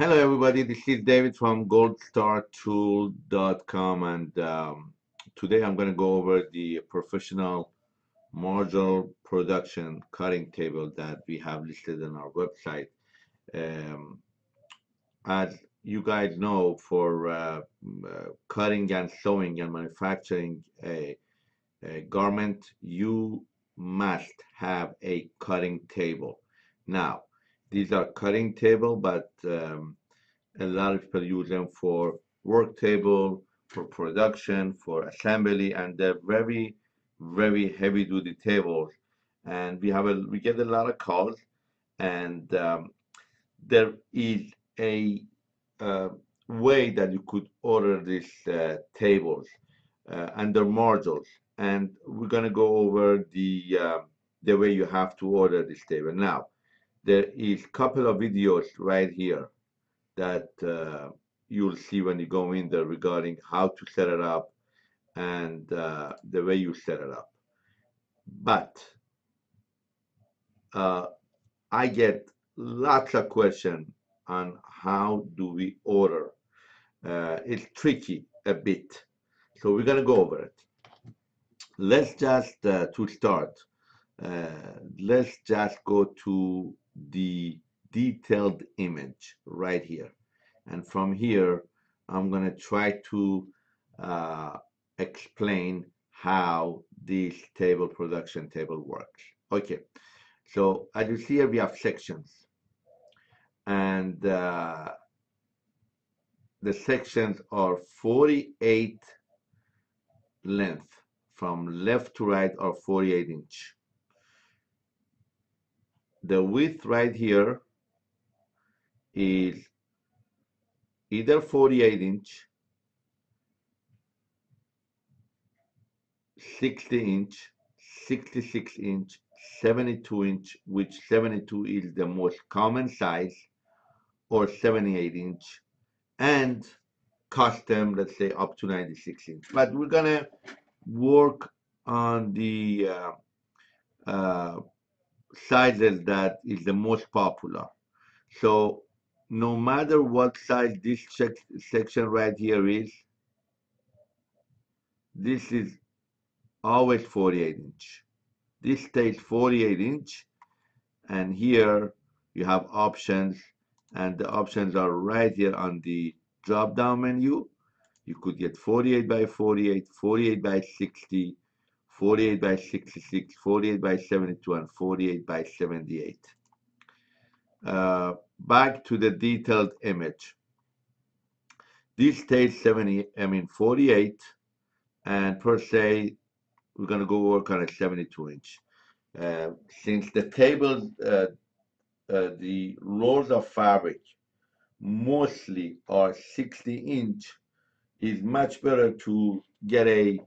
Hello, everybody. This is David from goldstartool.com, and um, today I'm going to go over the professional module production cutting table that we have listed on our website. Um, as you guys know, for uh, uh, cutting and sewing and manufacturing a, a garment, you must have a cutting table. Now, these are cutting table, but um, a lot of people use them for work table, for production, for assembly, and they're very, very heavy duty tables. And we have a we get a lot of calls, and um, there is a uh, way that you could order these uh, tables uh, under modules, and we're gonna go over the uh, the way you have to order this table. Now there is a couple of videos right here that uh, you'll see when you go in there regarding how to set it up and uh, the way you set it up. But uh, I get lots of questions on how do we order. Uh, it's tricky a bit. So we're going to go over it. Let's just, uh, to start, uh, let's just go to the detailed image right here. And from here, I'm going to try to uh, explain how this table production table works. Okay, so as you see here, we have sections. And uh, the sections are 48 length from left to right or 48 inch the width right here is either 48 inch 60 inch 66 inch 72 inch which 72 is the most common size or 78 inch and custom let's say up to 96 inch but we're gonna work on the uh, uh, sizes that is the most popular. So no matter what size this section right here is, this is always 48 inch. This stays 48 inch and here you have options and the options are right here on the drop down menu. You could get 48 by 48, 48 by 60, 48 by 66, 48 by 72, and 48 by 78. Uh, back to the detailed image. This stays 70, I mean 48, and per se, we're going to go work on a 72 inch. Uh, since the table, uh, uh, the rolls of fabric mostly are 60 inch, is much better to get a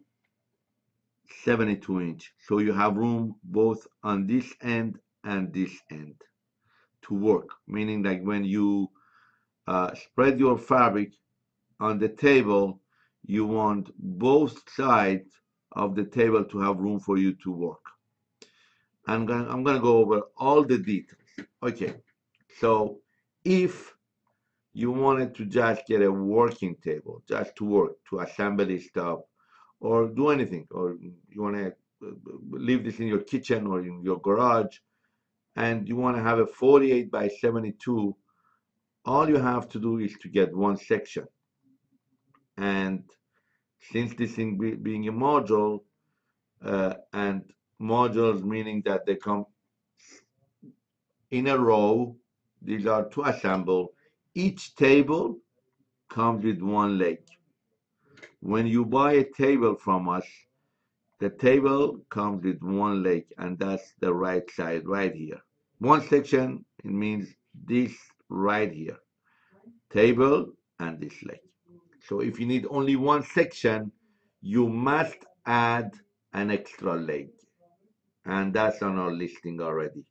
72 inch so you have room both on this end and this end to work meaning like when you uh, spread your fabric on the table you want both sides of the table to have room for you to work. I'm gonna, I'm gonna go over all the details. Okay so if you wanted to just get a working table just to work to assemble this stuff or do anything or you want to uh, leave this in your kitchen or in your garage and you want to have a 48 by 72 all you have to do is to get one section. And since this thing be, being a module uh, and modules meaning that they come in a row these are to assemble each table comes with one leg. When you buy a table from us, the table comes with one leg, and that's the right side right here. One section, it means this right here. Table and this leg. So if you need only one section, you must add an extra leg. And that's on our listing already.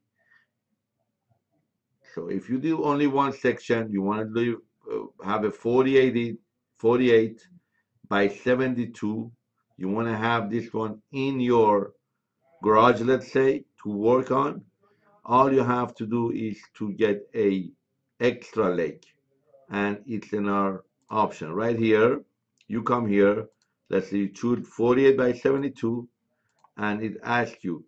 So if you do only one section, you want to do, uh, have a 48, 48 by 72 you want to have this one in your garage let's say to work on all you have to do is to get a extra leg and it's in our option. Right here you come here let's say you choose 48 by 72 and it asks you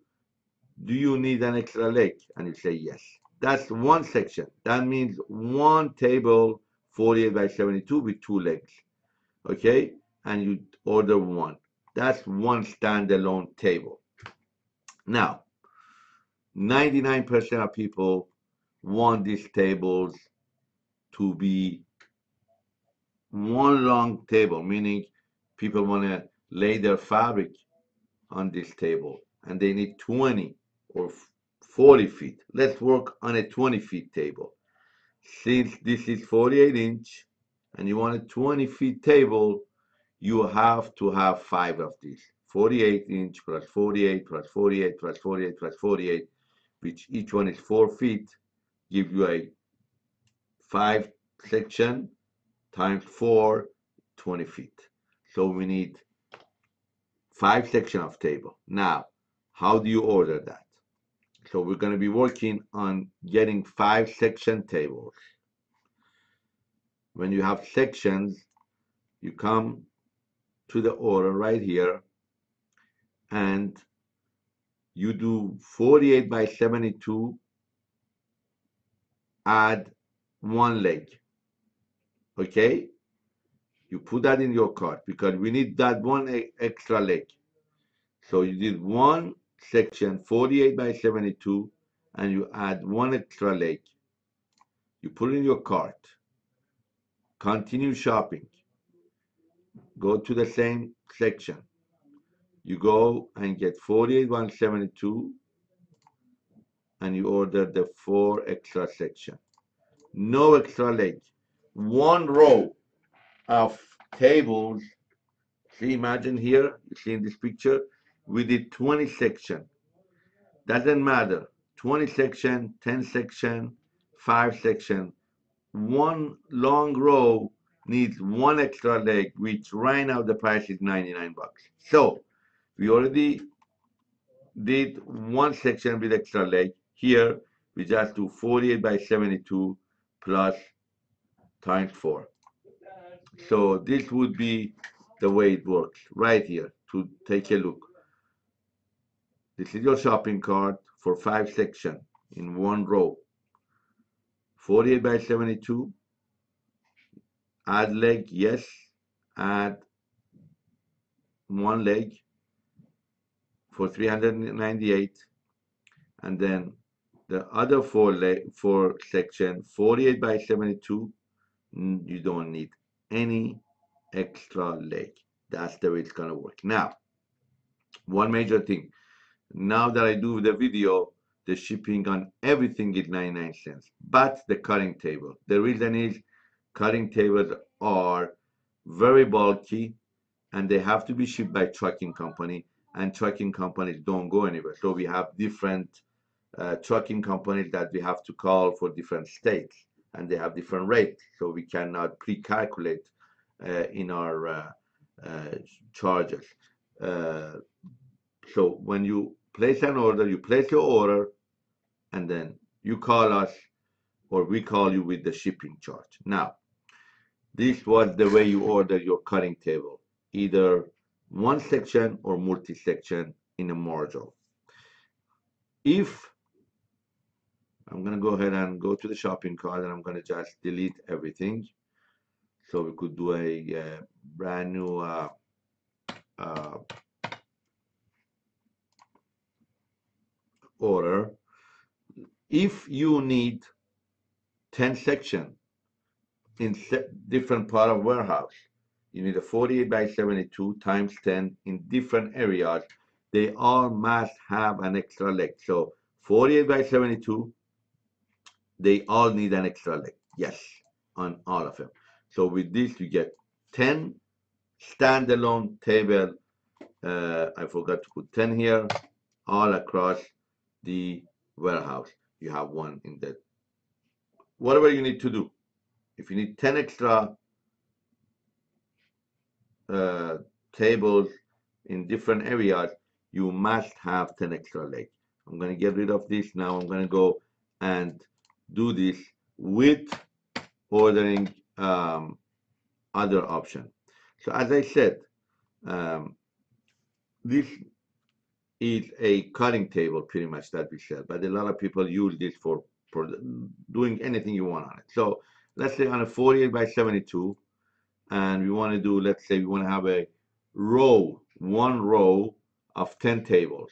do you need an extra leg and you say yes. That's one section. That means one table 48 by 72 with two legs okay? And you order one that's one standalone table now 99% of people want these tables to be one long table, meaning people want to lay their fabric on this table and they need 20 or 40 feet. Let's work on a 20 feet table. Since this is 48 inch and you want a 20 feet table, you have to have five of these. 48 inch plus 48 plus 48 plus 48 plus 48, which each one is four feet, give you a five section times four, 20 feet. So we need five section of table. Now, how do you order that? So we're going to be working on getting five section tables. When you have sections, you come to the order right here. And you do 48 by 72 add one leg okay? You put that in your cart because we need that one extra leg. So you did one section 48 by 72 and you add one extra leg. You put in your cart. Continue shopping go to the same section you go and get 48 172 and you order the four extra section no extra leg one row of tables. See, imagine here, you see in this picture, we did 20 section. Doesn't matter. 20 section, 10 section, 5 section. One long row needs one extra leg, which right now the price is 99 bucks. So we already did one section with extra leg. Here we just do 48 by 72 plus times 4. So this would be the way it works right here to take a look. This is your shopping cart for five section in one row. 48 by 72. Add leg, yes. Add one leg for 398 and then the other four leg four section 48 by 72 you don't need any extra leg. That's the way it's gonna work. Now one major thing. Now that I do the video the shipping on everything is 99 cents. But the cutting table the reason is cutting tables are very bulky and they have to be shipped by trucking company and trucking companies don't go anywhere. So we have different uh, trucking companies that we have to call for different states and they have different rates. So we cannot pre-calculate uh, in our uh, uh, charges. So when you place an order you place your order and then you call us or we call you with the shipping charge. Now this was the way you order your cutting table either one section or multi-section in a module if I'm going to go ahead and go to the shopping cart and I'm going to just delete everything. So we could do a, uh, brand new uh, uh, order. If you need 10 section in different part of warehouse, you need a 48 by 72 times 10 in different areas. They all must have an extra leg. So 48 by 72 they all need an extra leg. Yes, on all of them. So with this, you get 10 standalone table. Uh, I forgot to put 10 here, all across the warehouse. You have one in that. Whatever you need to do. If you need 10 extra uh, tables in different areas, you must have 10 extra legs. I'm going to get rid of this now. I'm going to go and do this with ordering um, other option. So as I said, um, this is a cutting table pretty much that we said, but a lot of people use this for, for doing anything you want on it. So let's say on a 48 by 72, and we want to do, let's say we want to have a row, one row of 10 tables.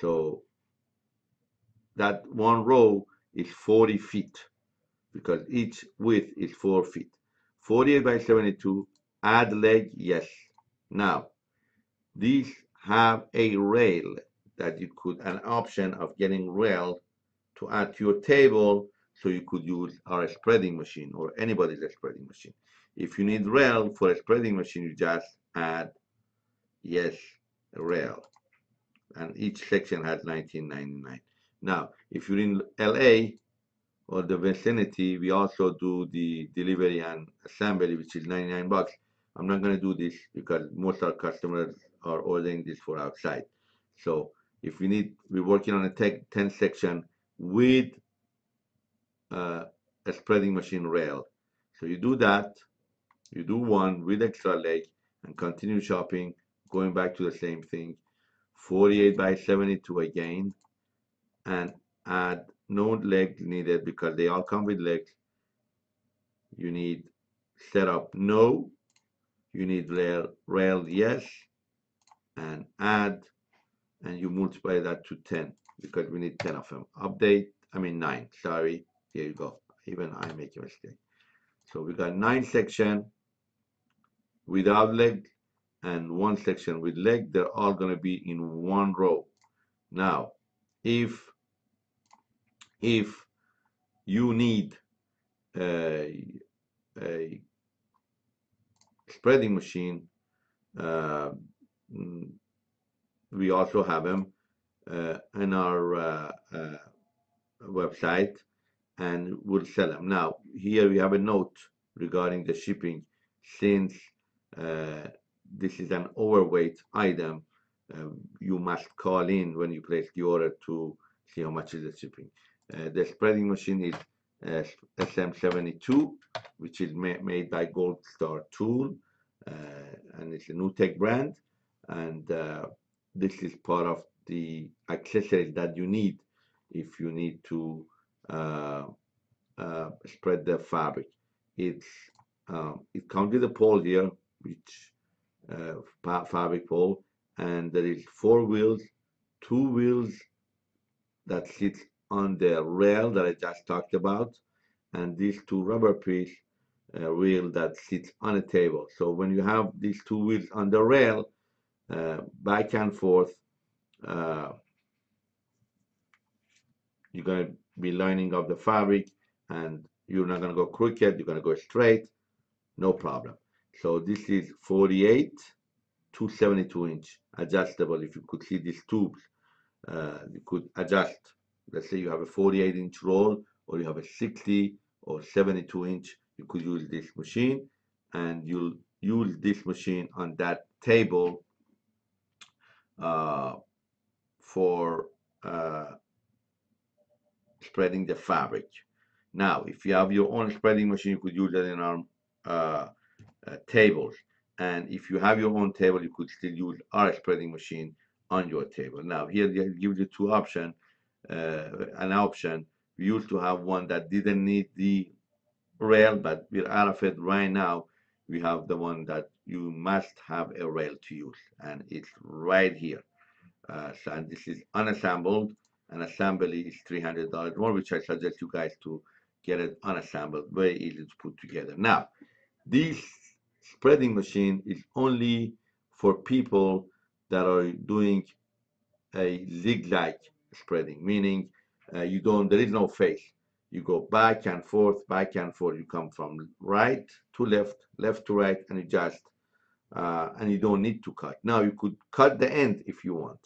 So that one row is 40 feet because each width is 4 feet. 48 by 72, add leg, yes. Now, these have a rail that you could, an option of getting rail to add to your table so you could use our spreading machine or anybody's spreading machine. If you need rail for a spreading machine, you just add yes, rail. And each section has 19.99. Now, if you're in LA or the vicinity, we also do the delivery and assembly, which is 99 bucks. I'm not going to do this because most of our customers are ordering this for outside. So if we need, we're working on a 10 section with uh, a spreading machine rail. So you do that, you do one with extra leg and continue shopping, going back to the same thing. 48 by 72 again, and add no leg needed because they all come with legs. You need setup no, you need rail, rail yes, and add, and you multiply that to 10 because we need 10 of them. Update, I mean 9, sorry, here you go. Even I make a mistake. So we got 9 section without leg and one section with leg. They're all going to be in one row. Now, if if you need a, a spreading machine, uh, we also have them uh, in our uh, uh, website and we'll sell them. Now, here we have a note regarding the shipping since uh, this is an overweight item, uh, you must call in when you place the order to see how much is the shipping. Uh, the spreading machine is uh, SM72, which is ma made by Gold Star Tool, uh, and it's a new tech brand. And uh, this is part of the accessories that you need if you need to spread the fabric. It's it comes with a pole here, which fabric pole, and there is four wheels, two wheels that sits on the rail that I just talked about and these two rubber piece uh, wheel that sits on a table. So when you have these two wheels on the rail, uh, back and forth, uh, you're going to be lining up the fabric and you're not going to go crooked, you're going to go straight, no problem. So this is 48 to 72 inch adjustable. If you could see these tubes, uh, you could adjust let's say you have a 48 inch roll or you have a 60 or 72 inch you could use this machine and you'll use this machine on that table uh, for uh, spreading the fabric. Now if you have your own spreading machine you could use that in our uh, uh tables. And if you have your own table you could still use our spreading machine on your table. Now here they give you two options uh, an option. We used to have one that didn't need the rail, but with Arafat right now, we have the one that you must have a rail to use, and it's right here. Uh, so, and this is unassembled, and assembly is $300 more, which I suggest you guys to get it unassembled, very easy to put together. Now, this spreading machine is only for people that are doing a zigzag spreading, meaning uh, you don't, there is no face. You go back and forth, back and forth. You come from right to left, left to right, and adjust. Uh, and you don't need to cut. Now you could cut the end if you want,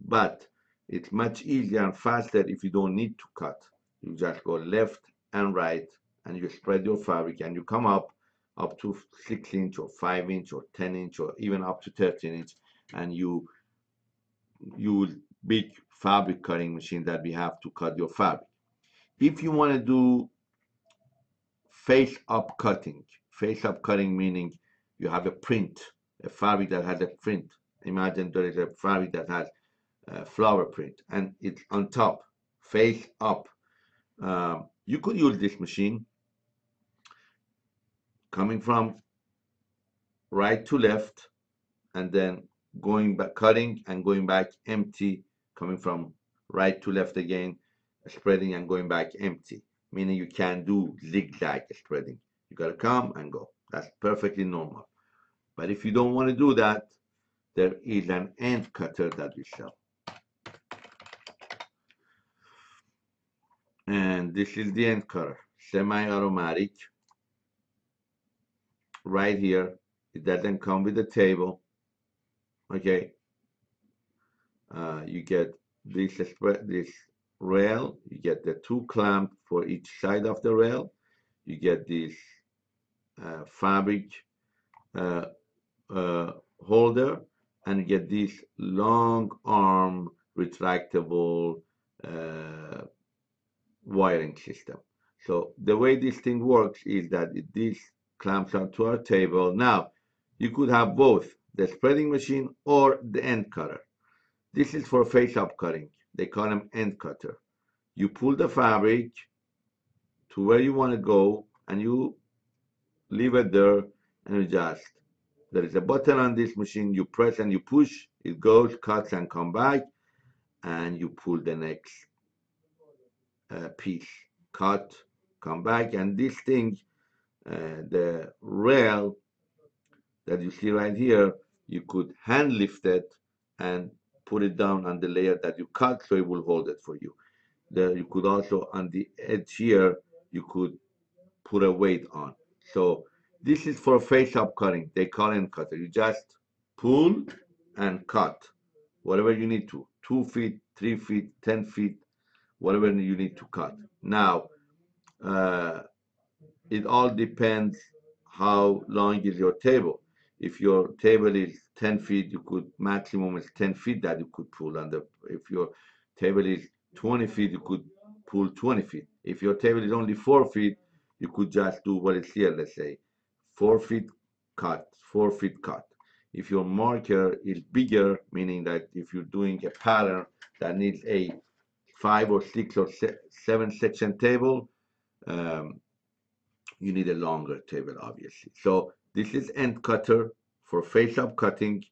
but it's much easier and faster if you don't need to cut. You just go left and right, and you spread your fabric, and you come up up to six inch or five inch or ten inch or even up to 13 inch, and you use big fabric cutting machine that we have to cut your fabric. If you want to do face up cutting. Face up cutting meaning you have a print, a fabric that has a print. Imagine there is a fabric that has a flower print and it's on top, face up. Um, you could use this machine coming from right to left and then going back cutting and going back empty coming from right to left again spreading and going back empty meaning you can do zigzag spreading. You got to come and go. That's perfectly normal. But if you don't want to do that there is an end cutter that we sell and this is the end cutter semi-automatic. Right here. It doesn't come with the table. Okay. Uh, you get this this rail. You get the two clamp for each side of the rail. You get this uh, fabric uh, uh holder. And you get this long arm retractable uh, wiring system so the way this thing works is that this clamps onto our table now you could have both the spreading machine or the end cutter. This is for face-up cutting. They call them end cutter. You pull the fabric to where you want to go and you leave it there and adjust. There is a button on this machine. You press and you push. It goes, cuts and come back and you pull the next uh, piece. Cut, come back and this thing, uh, the rail that you see right here, you could hand lift it and put it down on the layer that you cut so it will hold it for you. There you could also on the edge here, you could put a weight on. So this is for face up cutting. They call it cutter. You just pull and cut whatever you need to. Two feet, three feet, 10 feet, whatever you need to cut. Now, uh, it all depends how long is your table if your table is 10 feet, you could maximum is 10 feet that you could pull. And the, if your table is 20 feet, you could pull 20 feet. If your table is only four feet, you could just do what is here, let's say, four feet cut, four feet cut. If your marker is bigger, meaning that if you're doing a pattern that needs a five or six or se seven section table, um, you need a longer table, obviously. So this is end cutter for face-up cutting.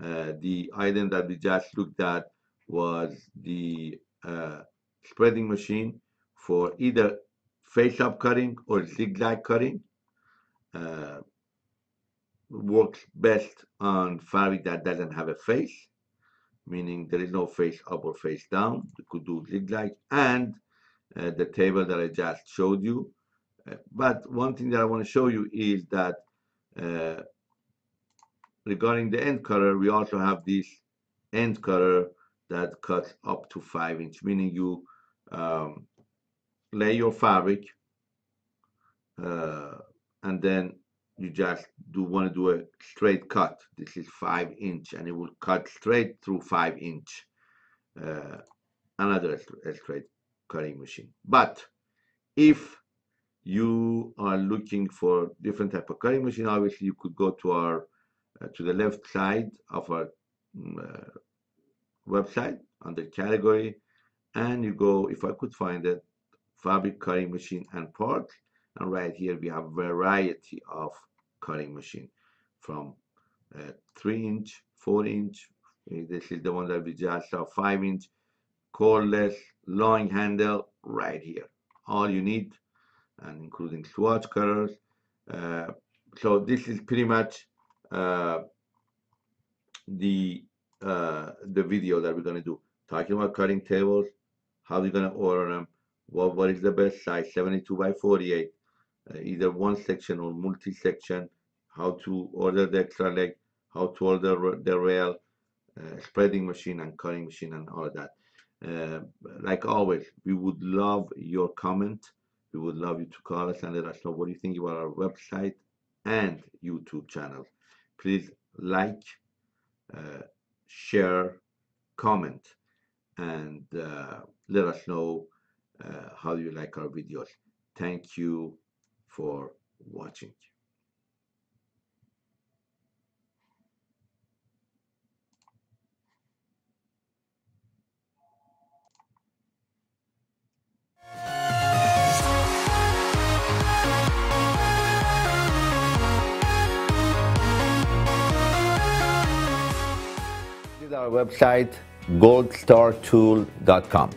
Uh, the item that we just looked at was the uh, spreading machine for either face-up cutting or zigzag cutting. Uh, works best on fabric that doesn't have a face, meaning there is no face up or face down. You could do zigzag and uh, the table that I just showed you. Uh, but one thing that I want to show you is that uh, regarding the end cutter, we also have this end cutter that cuts up to five inch, meaning you um, lay your fabric uh, and then you just do want to do a straight cut. This is five inch and it will cut straight through five inch. Uh, another straight cutting machine. But if you are looking for different type of cutting machine, obviously you could go to our uh, to the left side of our mm, uh, website under category and you go if I could find it fabric cutting machine and parts and right here we have variety of cutting machine from uh, 3 inch 4 inch uh, this is the one that we just saw 5 inch cordless long handle right here. All you need and including swatch cutters. Uh, so this is pretty much uh, the uh, the video that we're going to do. Talking about cutting tables how you're going to order them what what is the best size? 72 by 48 uh, either one section or multi-section how to order the extra leg how to order the rail uh, spreading machine and cutting machine and all that uh, like always we would love your comment we would love you to call us and let us know what you think about our website and YouTube channel. Please like, uh, share, comment, and uh, let us know uh, how you like our videos. Thank you for watching. Our website goldstartool.com.